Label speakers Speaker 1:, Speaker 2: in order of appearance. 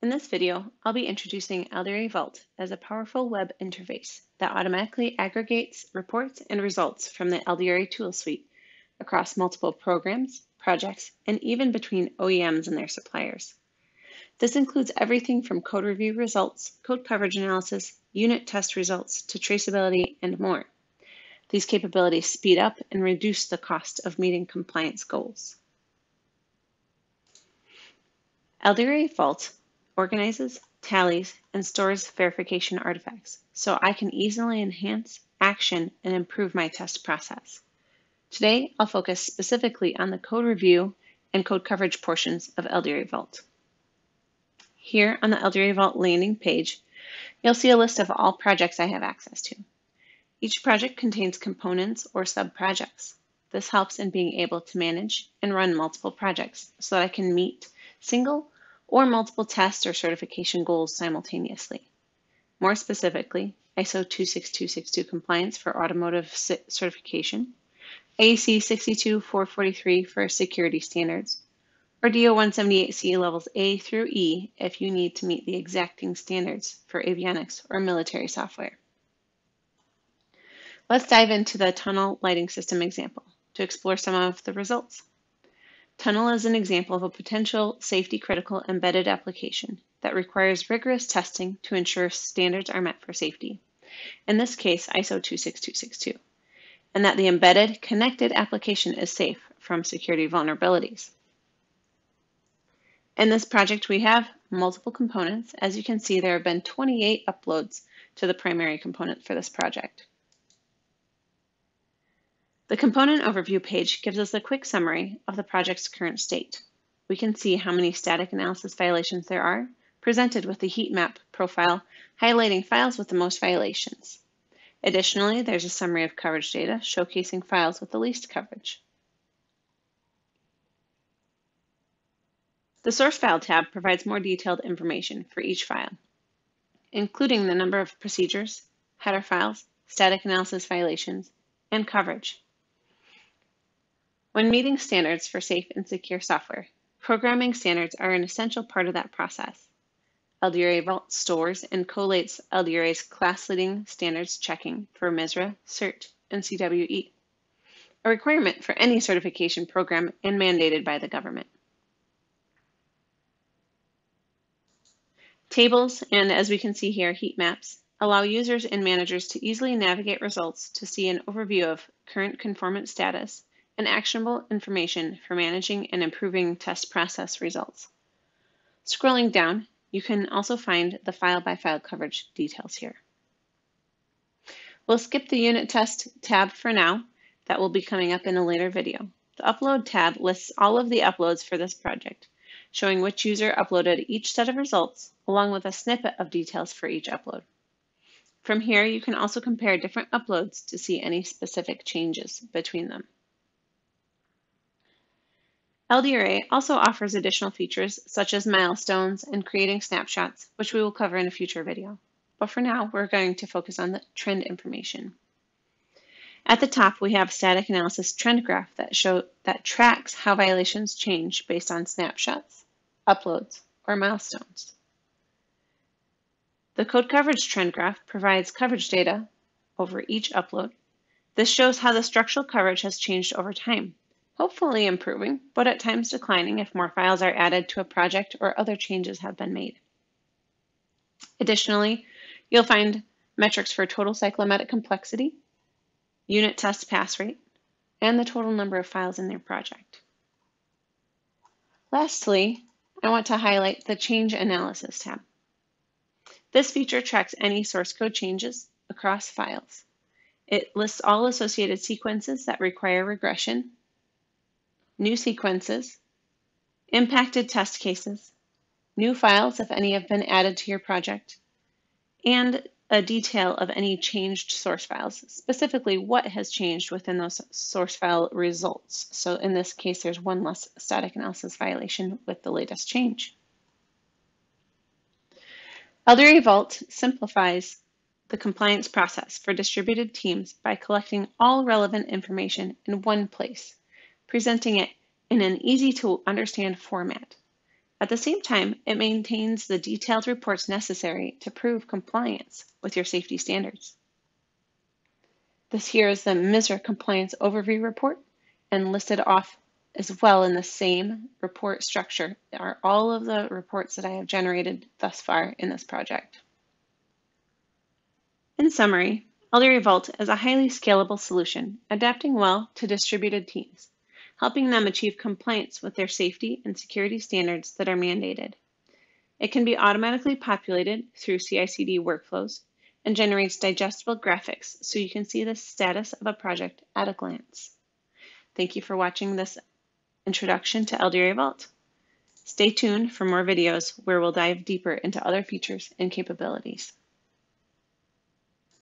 Speaker 1: In this video, I'll be introducing LDRA Vault as a powerful web interface that automatically aggregates reports and results from the LDRA tool suite across multiple programs, projects, and even between OEMs and their suppliers. This includes everything from code review results, code coverage analysis, unit test results, to traceability and more. These capabilities speed up and reduce the cost of meeting compliance goals. LDRA Vault organizes, tallies, and stores verification artifacts so I can easily enhance, action, and improve my test process. Today, I'll focus specifically on the code review and code coverage portions of LDRA Vault. Here on the LDRA Vault landing page, you'll see a list of all projects I have access to. Each project contains components or sub-projects. This helps in being able to manage and run multiple projects so that I can meet single or multiple test or certification goals simultaneously. More specifically, ISO 26262 compliance for automotive certification, IEC 62443 for security standards, or DO 178C levels A through E if you need to meet the exacting standards for avionics or military software. Let's dive into the tunnel lighting system example to explore some of the results. Tunnel is an example of a potential safety critical embedded application that requires rigorous testing to ensure standards are met for safety, in this case ISO 26262, and that the embedded connected application is safe from security vulnerabilities. In this project, we have multiple components. As you can see, there have been 28 uploads to the primary component for this project. The component overview page gives us a quick summary of the project's current state. We can see how many static analysis violations there are, presented with the heat map profile highlighting files with the most violations. Additionally, there's a summary of coverage data showcasing files with the least coverage. The Source File tab provides more detailed information for each file, including the number of procedures, header files, static analysis violations, and coverage. When meeting standards for safe and secure software, programming standards are an essential part of that process. LDRA Vault stores and collates LDRA's class-leading standards checking for MISRA, CERT, and CWE, a requirement for any certification program and mandated by the government. Tables, and as we can see here, heat maps, allow users and managers to easily navigate results to see an overview of current conformance status and actionable information for managing and improving test process results. Scrolling down, you can also find the file-by-file -file coverage details here. We'll skip the unit test tab for now. That will be coming up in a later video. The upload tab lists all of the uploads for this project, showing which user uploaded each set of results, along with a snippet of details for each upload. From here, you can also compare different uploads to see any specific changes between them. LDRA also offers additional features such as milestones and creating snapshots, which we will cover in a future video. But for now, we're going to focus on the trend information. At the top, we have static analysis trend graph that show that tracks how violations change based on snapshots, uploads, or milestones. The code coverage trend graph provides coverage data over each upload. This shows how the structural coverage has changed over time hopefully improving, but at times declining if more files are added to a project or other changes have been made. Additionally, you'll find metrics for total cyclomatic complexity, unit test pass rate, and the total number of files in their project. Lastly, I want to highlight the Change Analysis tab. This feature tracks any source code changes across files. It lists all associated sequences that require regression new sequences, impacted test cases, new files if any have been added to your project, and a detail of any changed source files, specifically what has changed within those source file results. So in this case, there's one less static analysis violation with the latest change. LDRA Vault simplifies the compliance process for distributed teams by collecting all relevant information in one place presenting it in an easy to understand format. At the same time, it maintains the detailed reports necessary to prove compliance with your safety standards. This here is the MISRA Compliance Overview Report and listed off as well in the same report structure are all of the reports that I have generated thus far in this project. In summary, LDRA Vault is a highly scalable solution, adapting well to distributed teams, helping them achieve compliance with their safety and security standards that are mandated. It can be automatically populated through CI/CD workflows and generates digestible graphics so you can see the status of a project at a glance. Thank you for watching this introduction to LDRA Vault. Stay tuned for more videos where we'll dive deeper into other features and capabilities.